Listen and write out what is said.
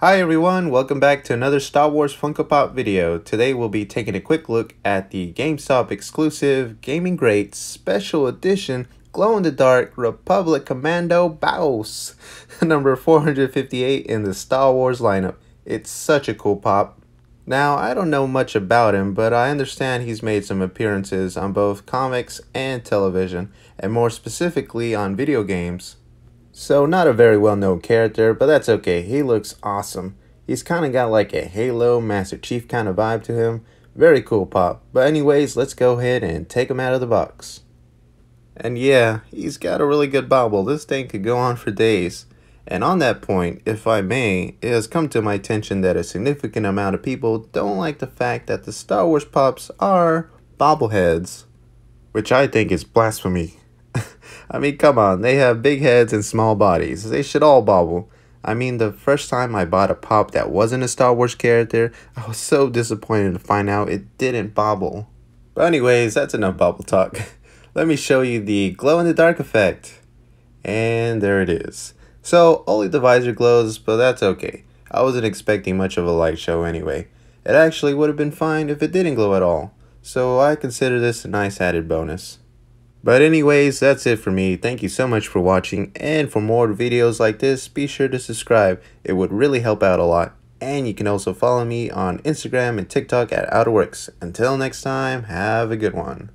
Hi everyone, welcome back to another Star Wars Funko Pop video. Today we'll be taking a quick look at the GameStop exclusive Gaming Greats Special Edition Glow-in-the-Dark Republic Commando Boss, number 458 in the Star Wars lineup. It's such a cool pop. Now, I don't know much about him, but I understand he's made some appearances on both comics and television, and more specifically on video games. So not a very well known character, but that's okay, he looks awesome. He's kind of got like a Halo Master Chief kind of vibe to him. Very cool pop. But anyways, let's go ahead and take him out of the box. And yeah, he's got a really good bobble. This thing could go on for days. And on that point, if I may, it has come to my attention that a significant amount of people don't like the fact that the Star Wars pops are bobbleheads. Which I think is blasphemy. I mean, come on, they have big heads and small bodies. They should all bobble. I mean, the first time I bought a pop that wasn't a Star Wars character, I was so disappointed to find out it didn't bobble. But anyways, that's enough bobble talk. Let me show you the glow-in-the-dark effect. And there it is. So, only the visor glows, but that's okay. I wasn't expecting much of a light show anyway. It actually would have been fine if it didn't glow at all. So I consider this a nice added bonus. But anyways, that's it for me. Thank you so much for watching. And for more videos like this, be sure to subscribe. It would really help out a lot. And you can also follow me on Instagram and TikTok at Outerworks. Until next time, have a good one.